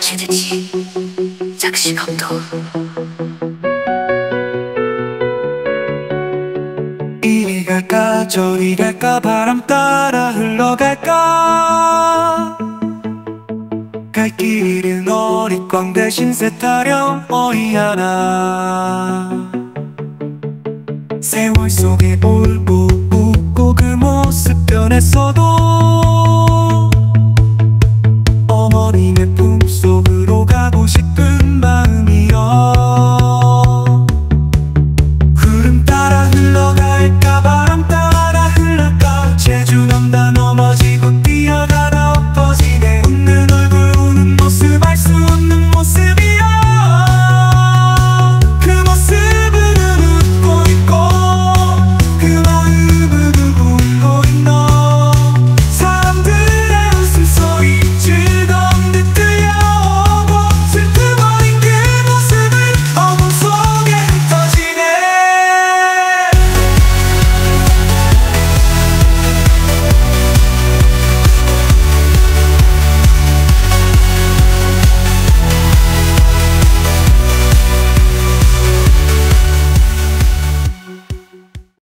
최대치 작시검도 이리 갈까? 저리 갈까? 바람 따라 흘러갈까? 갈 길은 어릿광 대신 새타령 어이하나. 세월 속에 울고 웃고 그 모습 변했어